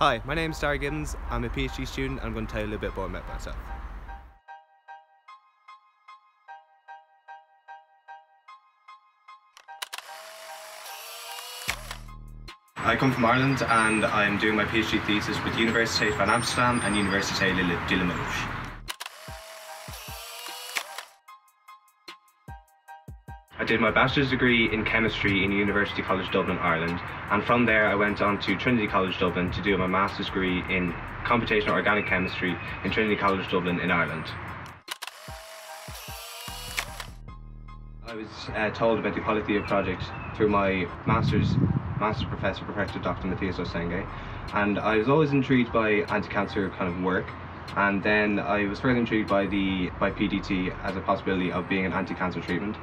Hi, my name is Daire Gibbons. I'm a PhD student I'm going to tell you a little bit more about myself. I come from Ireland and I'm doing my PhD thesis with Universiteit van Amsterdam and Universiteit de Limoges. I did my bachelor's degree in chemistry in University College Dublin, Ireland, and from there I went on to Trinity College Dublin to do my master's degree in computational organic chemistry in Trinity College Dublin in Ireland. I was uh, told about the Polythea project through my master's master professor, Professor Dr. Mathias O. Senge, and I was always intrigued by anti-cancer kind of work. And then I was further intrigued by the by PDT as a possibility of being an anti-cancer treatment.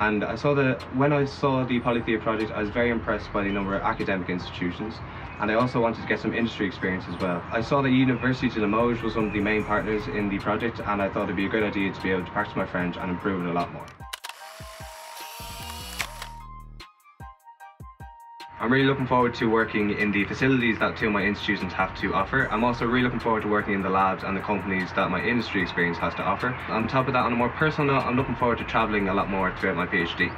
And I saw that when I saw the Polythea project, I was very impressed by the number of academic institutions. And I also wanted to get some industry experience as well. I saw that University de Limoges was one of the main partners in the project, and I thought it'd be a great idea to be able to practice my French and improve it a lot more. I'm really looking forward to working in the facilities that two of my institutions have to offer. I'm also really looking forward to working in the labs and the companies that my industry experience has to offer. On top of that, on a more personal note, I'm looking forward to travelling a lot more throughout my PhD.